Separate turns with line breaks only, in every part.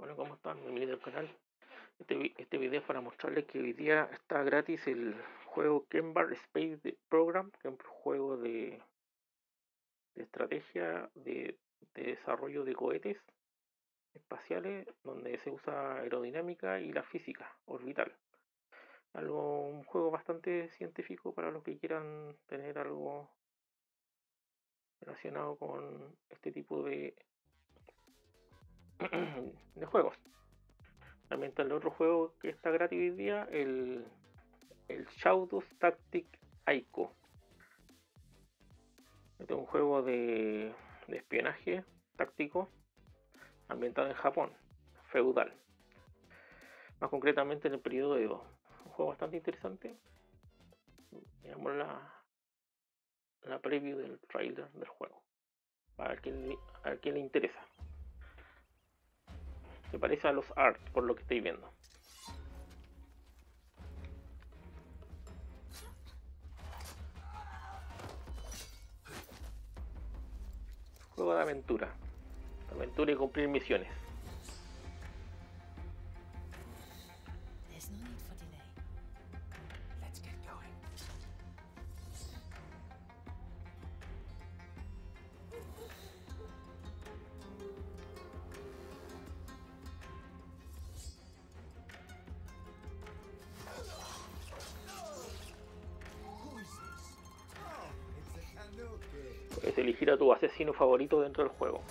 Hola, ¿cómo están? Bienvenidos al canal. Este, este video es para mostrarles que hoy día está gratis el juego Kenbar Space Program, que es un juego de, de estrategia de, de desarrollo de cohetes espaciales donde se usa aerodinámica y la física orbital. Algo, un juego bastante científico para los que quieran tener algo relacionado con este tipo de, de juegos. También está el otro juego que está gratis hoy día, el, el Shadows Tactic Aiko. Este es un juego de, de espionaje táctico ambientado en Japón, feudal. Más concretamente en el periodo de Edo. Un juego bastante interesante. Veamos la, la preview del trailer del juego. Para quien, le- a quien le interesa. Se parece a los art por lo que estoy viendo. Juego de aventura. Aventura y cumplir misiones. Puedes elegir a tu asesino favorito dentro del juego.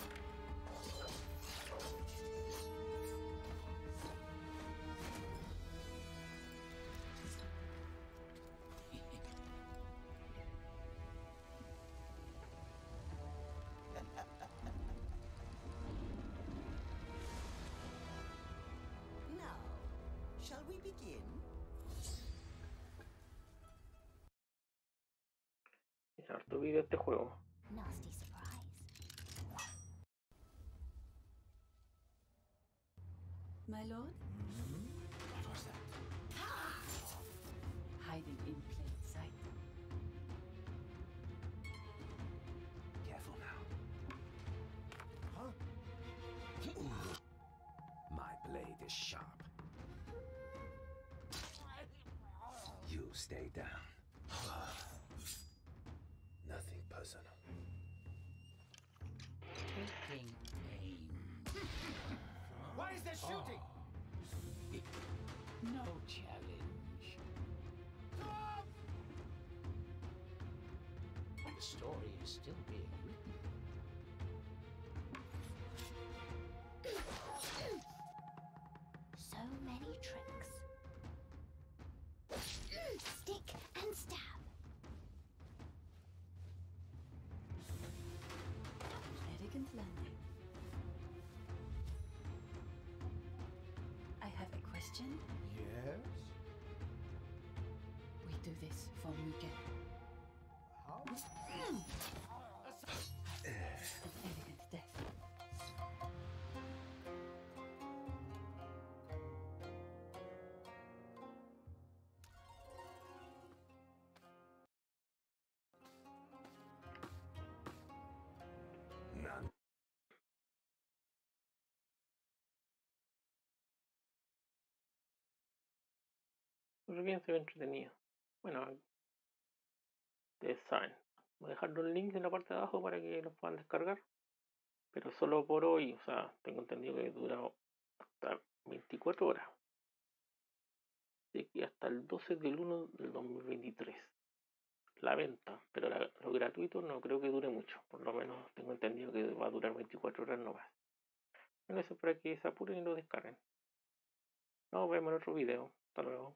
Now, shall we begin?
Es harto video este juego.
My lord? Mm-hmm.
What was that? Ah!
Hiding in plain sight.
Careful now. Huh? My blade is sharp. You stay down. Nothing personal.
Taking
shooting?
No challenge. The story is still being question.
Yes?
We do this for Mugen.
How?
Pero bien se ve entretenido. Bueno, ustedes saben. Voy a dejar los links en la parte de abajo para que los puedan descargar. Pero solo por hoy, o sea, tengo entendido que dura hasta 24 horas. De aquí hasta el 12 del 1 del 2023. La venta, pero lo gratuito no creo que dure mucho. Por lo menos tengo entendido que va a durar 24 horas no más. Bueno, eso es para que se apuren y lo descarguen. Nos vemos en otro video. Hasta luego.